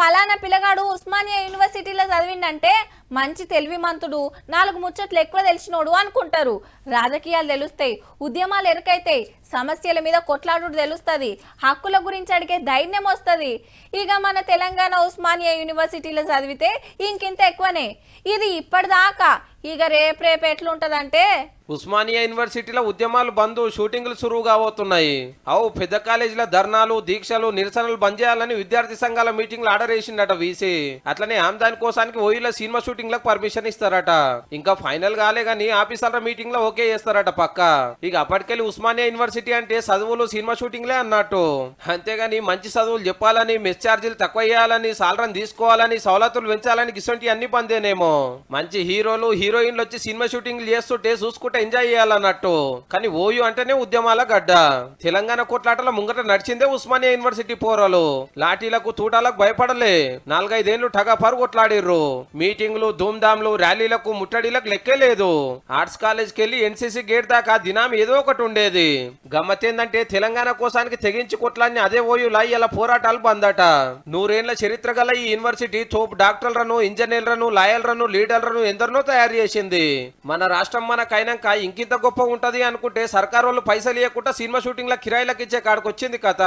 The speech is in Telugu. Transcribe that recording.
ఫలానా పిల్లగాడు ఉస్మానియా యూనివర్సిటీలో చదివిండంటే మంచి తెలివిమంతుడు నాలుగు ముచ్చట్లు ఎక్కువ తెలిసినోడు అనుకుంటారు. రాజకీయాలు తెలుస్తాయి ఉద్యమాలు ఎరుకైతాయి సమస్యల మీద కొట్లాడుడు తెలుస్తుంది. హక్కుల గురించి అడిగే ధైర్యం వస్తుంది. ఇక మన తెలంగాణ ఉస్మానియా యూనివర్సిటీలో చదివితే ఇంకింత ఎక్కువనే. ఇది ఇప్పటిదాకా. ఇక రేపు రేపు ఎట్లుంటదంటే? ఉస్మానియా యూనివర్సిటీలో ఉద్యమాలు బంద్ షూటింగ్లు సురువు కాబోతున్నాయి. అవు పెద్ద కాలేజీల ధర్నాలు దీక్షలు నిరసనలు బంద్ చేయాలని విద్యార్థి సంఘాల మీటింగ్లు ఆర్డర్ వేసిండట వీసీ. అట్లనే ఆమ్దాని కోసానికి ఓయిల సినిమా షూటింగ్లకు పర్మిషన్ ఇస్తారట. ఇంకా ఫైనల్ కాలే గానీ ఆఫీసర్ల మీటింగ్లో ఓకే చేస్తారట పక్క. ఇక అప్పటికెళ్ళి ఉస్మానియా యూనివర్సిటీ అంటే చదువులు సినిమా షూటింగ్లే అన్నట్టు. అంతేగాని మంచి చదువులు చెప్పాలని మెస్ ఛార్జీలు తక్కువ చేయాలని సాలరని తీసుకోవాలని సవలతులు పెంచాలని ఇటువంటి అన్ని పందేనేమో. మంచి హీరోలు హీరోయిన్లు వచ్చి సినిమా షూటింగ్లు చేస్తుంటే చూసుకుంటే ఎంజాయ్ చేయాలన్నట్టు. కానీ ఓయు అంటేనే ఉద్యమాల గడ్డ. తెలంగాణ కొట్లాటల ముంగట నడిచిందే ఉస్మానియా యూనివర్సిటీ పోరాలు. లాఠీలకు తూటాలకు భయపడలే. నాలుగైదేళ్ళు టగాపరు కొట్లాడిర్రు. మీటింగ్లు ధూమ్ధామ్లు ర్యాలీలకు ముట్టడిలకు లెక్కే లేదు. ఆర్ట్స్ కాలేజ్కి వెళ్ళి ఎన్సీసీ గేట్ దాకా దినాం ఏదో ఒకటి ఉండేది గమ్మతేందంటే తెలంగాణ కోసానికి తెగించి కొట్లాన్ని అదే ఓయులా ఇలా పోరాటాలు బందట. నూరేళ్ళ చరిత్ర గల ఈ యూనివర్సిటీ తోపు డాక్టర్లను ఇంజనీర్లను లాయర్లను లీడర్లను ఎందరినో తయారు చేసింది. మన రాష్ట్రం మనకైనాక ఇంకింత గొప్ప ఉంటది అనుకుంటే సర్కార్ వాళ్ళు పైసలు ఇవ్వకుండా సినిమా షూటింగ్ల కిరాయిలకు ఇచ్చే కాడికి వచ్చింది కథ.